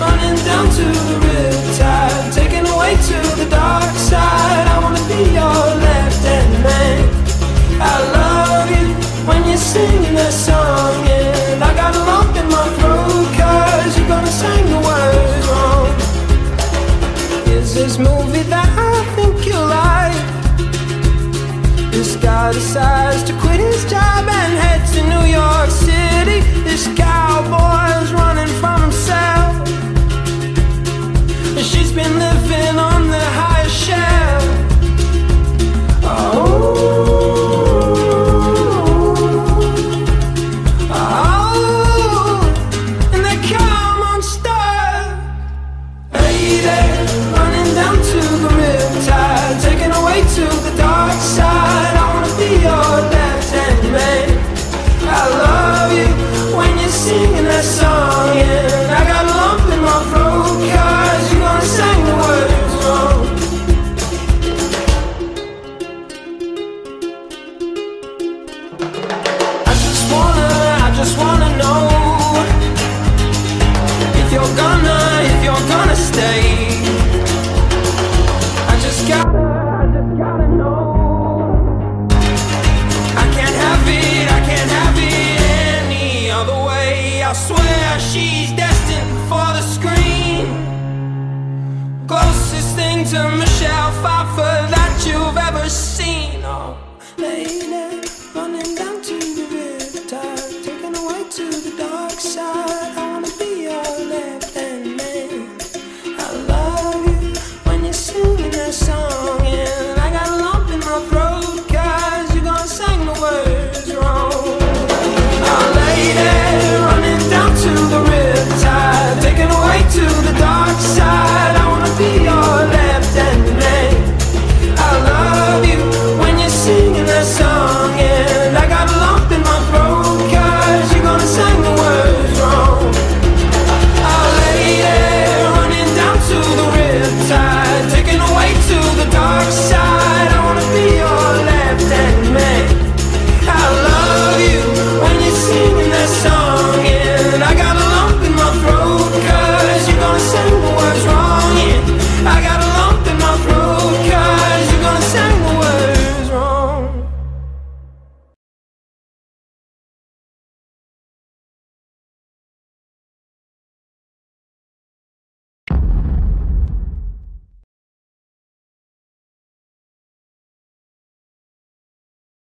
running down to the riptide, taken away to the dark side. I wanna be your left-hand man. I love you when you're singing that song, and I got a lump in my throat 'cause you're gonna sing the words wrong. Is this movie that I think you like? This guy decides to Lady, running down to the riptide, taken away to the dark side. I swear she's destined for the screen. Closest thing to Michelle Pfeiffer that you've ever seen. Oh, lady.